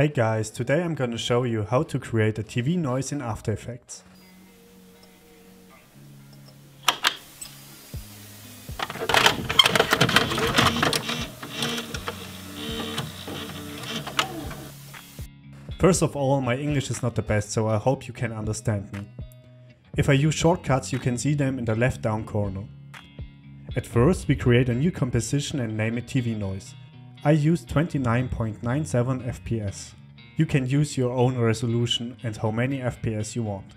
Hey guys, today I'm gonna show you how to create a TV noise in After Effects. First of all, my English is not the best, so I hope you can understand me. If I use shortcuts, you can see them in the left down corner. At first, we create a new composition and name it TV noise. I use 29.97 FPS. You can use your own resolution and how many FPS you want.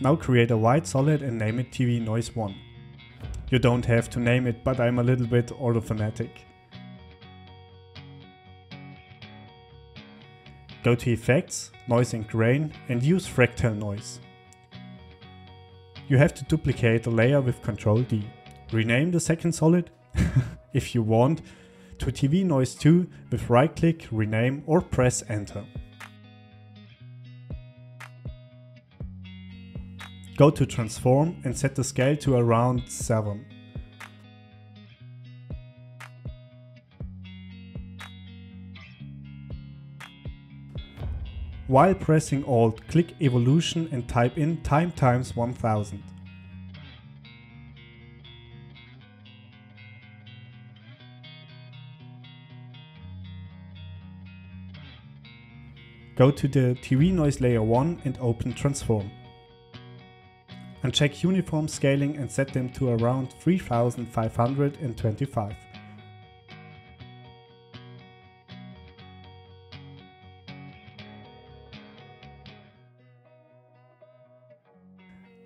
Now create a white solid and name it TV Noise 1. You don't have to name it, but I'm a little bit orthophonetic. Go to Effects, Noise and Grain and use Fractal Noise. You have to duplicate the layer with Ctrl D. Rename the second solid, if you want, to TV Noise 2 with right click, rename or press enter. Go to transform and set the scale to around 7. While pressing Alt, click Evolution and type in time times 1000. Go to the TV Noise Layer 1 and open Transform. Uncheck Uniform Scaling and set them to around 3525.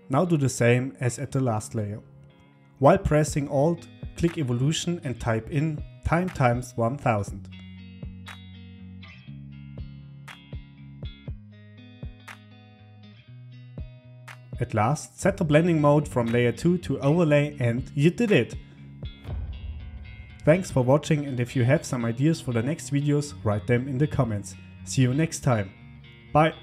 Now do the same as at the last layer. While pressing Alt, click Evolution and type in time times 1000. At last, set the blending mode from layer 2 to overlay and you did it! Thanks for watching and if you have some ideas for the next videos, write them in the comments. See you next time. Bye!